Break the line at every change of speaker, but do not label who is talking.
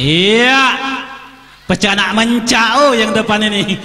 Iya. Pecah anak mencau oh, yang depan ini.